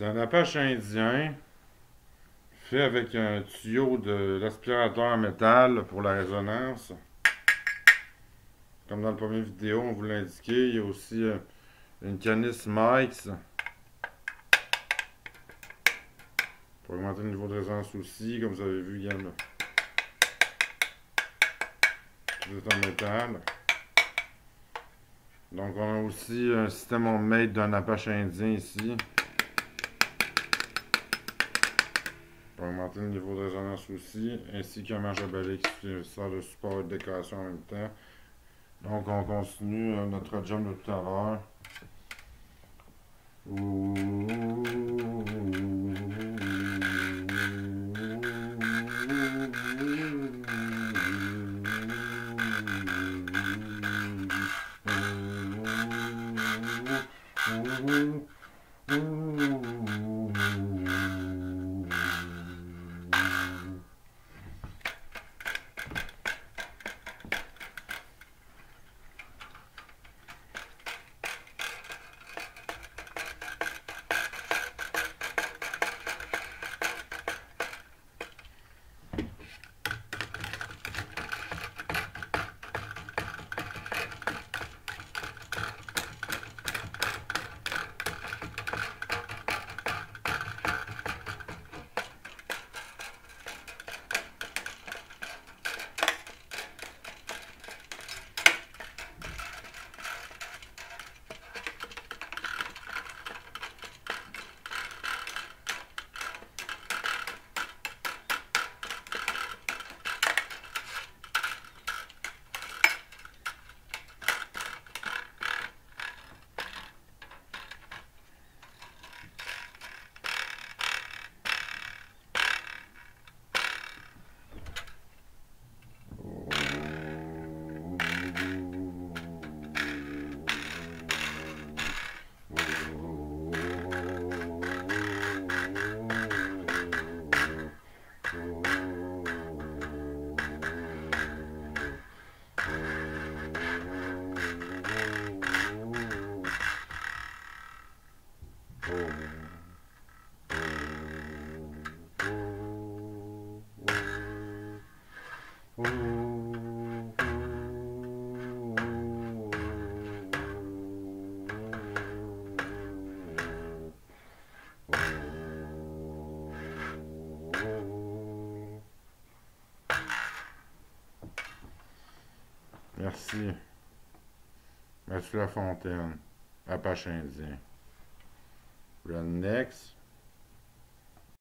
C'est un Apache indien fait avec un tuyau de l'aspirateur métal pour la résonance. Comme dans la première vidéo, on vous l'a indiqué, il y a aussi euh, une canisse Mike's pour augmenter le niveau de résonance aussi, comme vous avez vu, il y a le... Tout en métal. Donc on a aussi un système homemade d'un Apache indien ici. Augmenter le niveau de résonance aussi, ainsi qu'un balai qui sert de support et de décoration en même temps. Donc on continue euh, notre jump de tout à l'heure. Merci. Mathieu Lafontaine, Apache Indien. Le next.